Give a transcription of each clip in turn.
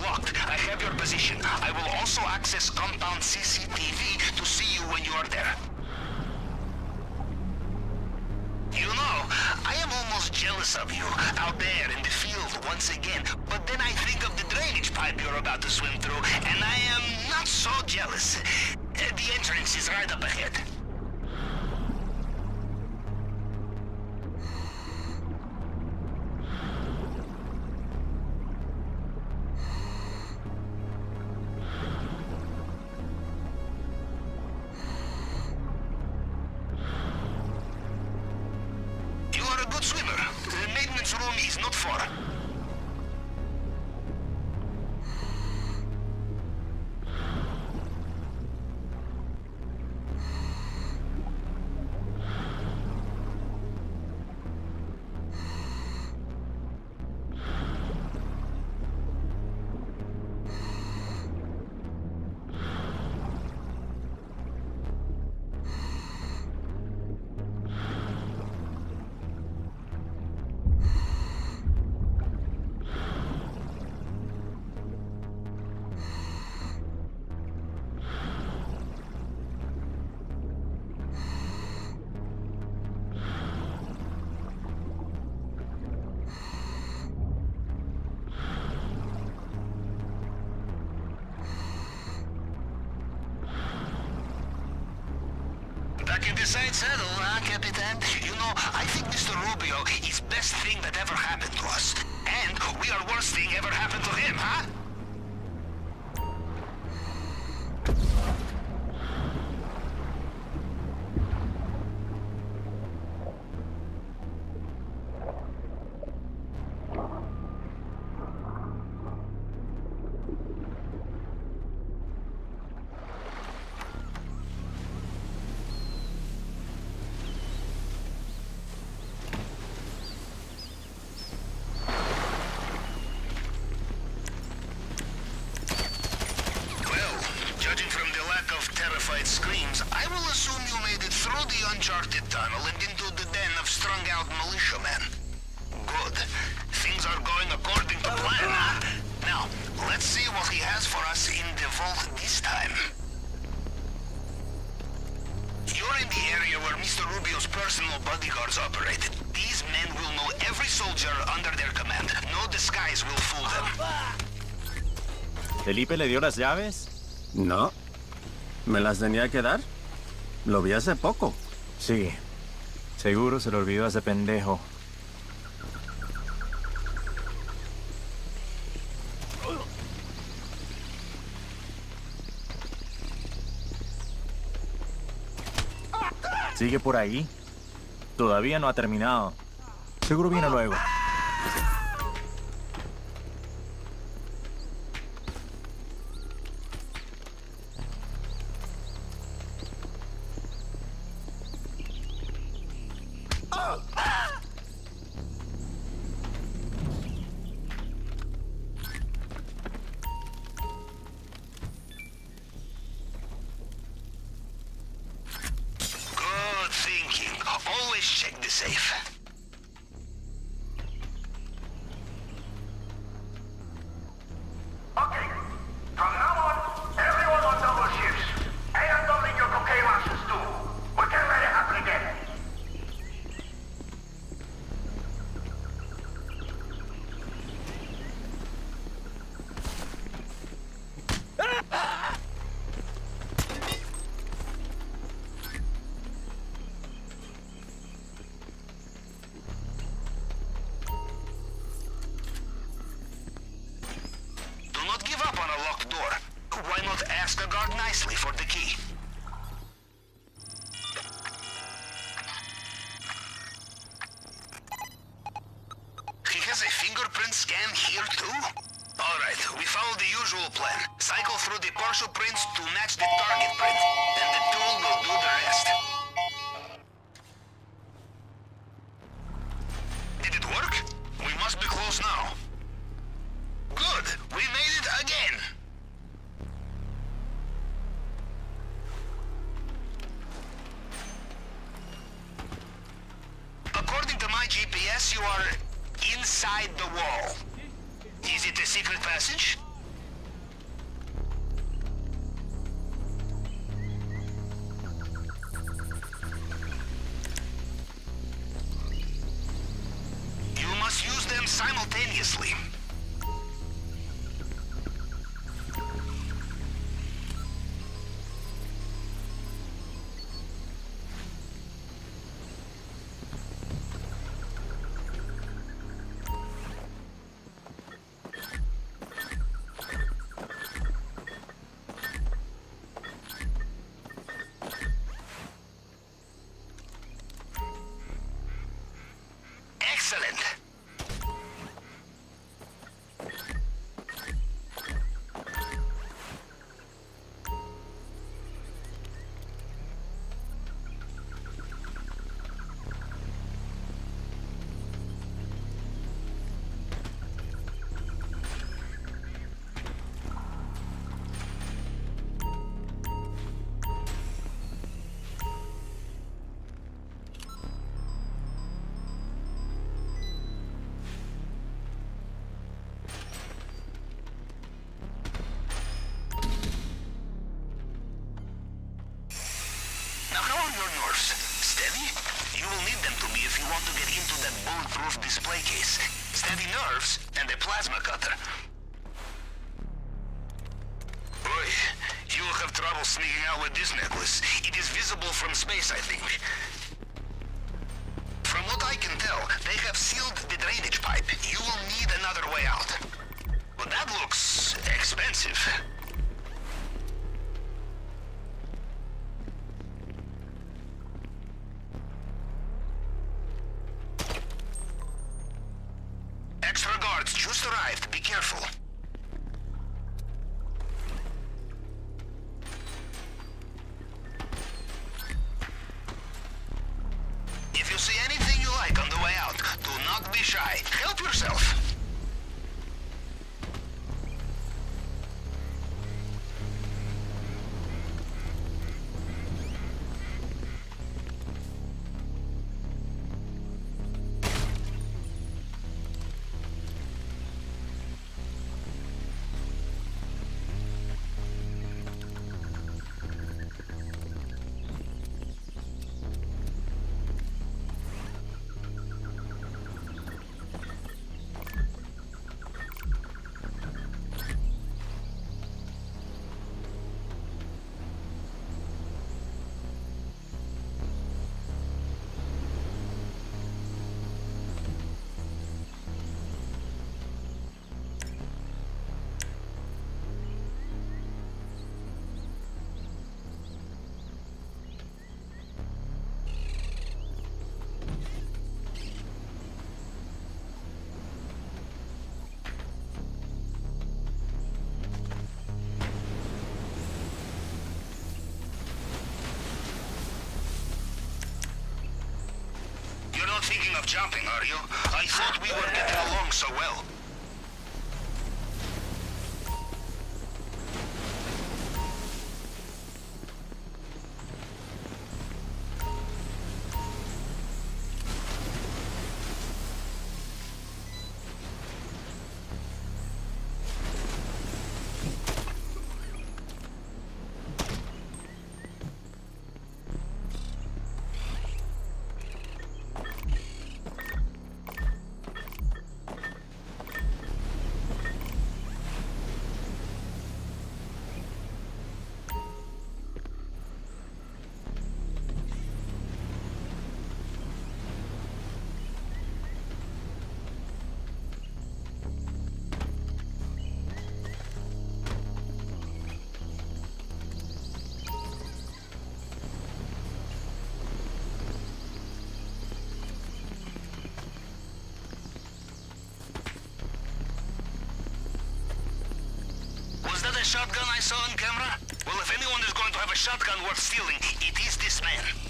locked. I have your position. I will also access compound CCTV to see you when you are there. You know, I am almost jealous of you, out there in the field once again. But then I think of the drainage pipe you're about to swim through, and I am not so jealous. The entrance is right up ahead. Maintenance room is not the side saddle, huh, Capitan? You know, I think Mr. Rubio is best thing that ever happened to us. And we are worst thing ever happened to him, huh? Time. You're in the area where Mr. Rubio's personal bodyguards operated. These men will know every soldier under their command. No disguise will fool them. ¿Felipe le dio las llaves? No. ¿Me las tenía que dar? Lo vi hace poco. Sí. Seguro se lo olvidó a ese pendejo. Sigue por ahí. Todavía no ha terminado. Seguro viene luego. Check the safe. passage. Simultaneously. Your nerves? Steady? You will need them to be if you want to get into that bulletproof display case. Steady nerves and a plasma cutter. Boy, you will have trouble sneaking out with this necklace. It is visible from space, I think. From what I can tell, they have sealed the drainage pipe. You will need another way out. But that looks expensive. Jumping, are you? I thought we were getting along so well. Shotgun I saw on camera? Well, if anyone is going to have a shotgun worth stealing, it is this man.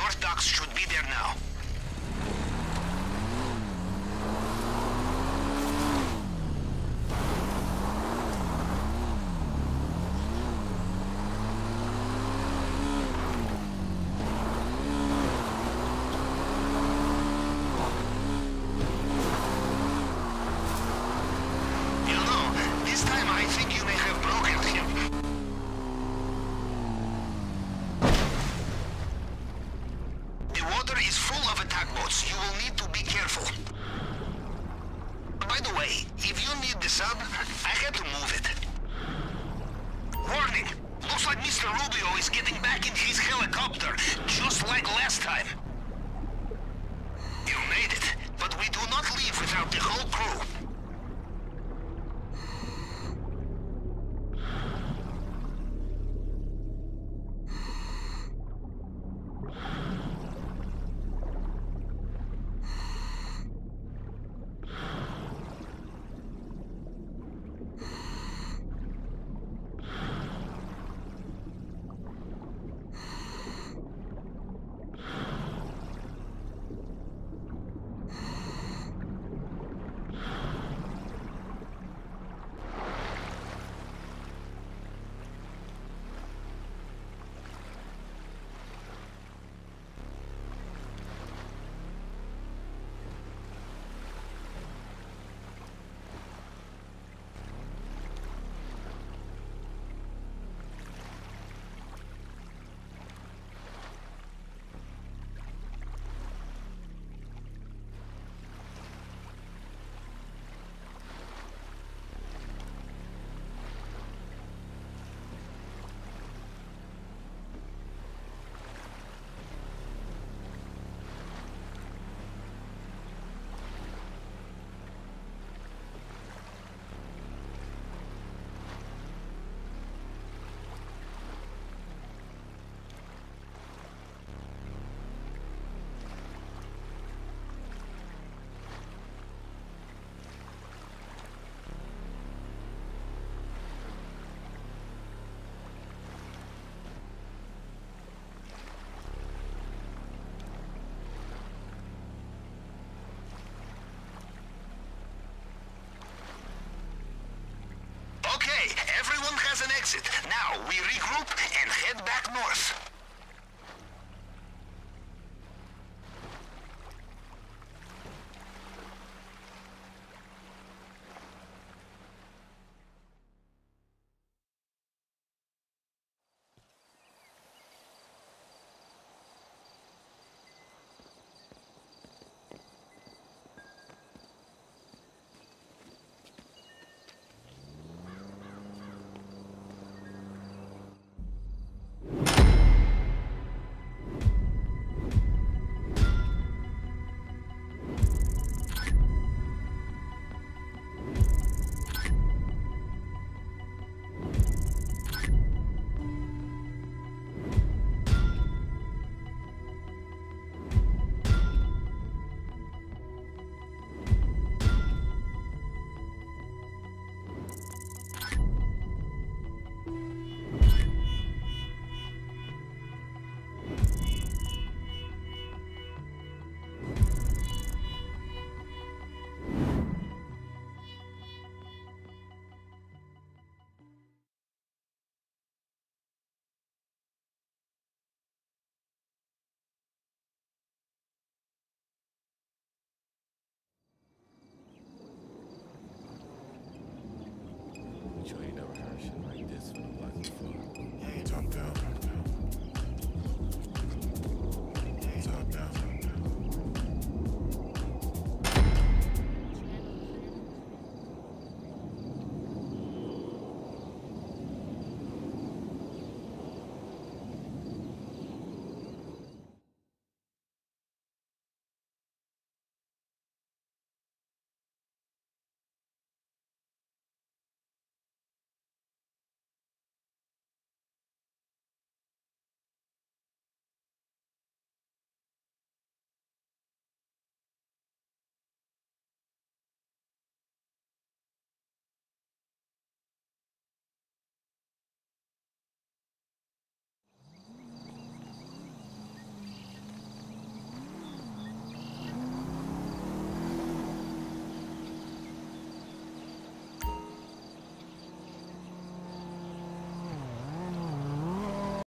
North docks should be there now. You know, this time I think you may have broken him. The water is full of attack boats. You will need to be careful. By the way, if you need the sub, I had to move it. Warning! Looks like Mr. Rubio is getting back in his helicopter, just like last time. You made it, but we do not leave without the whole crew. Now we regroup and head back north.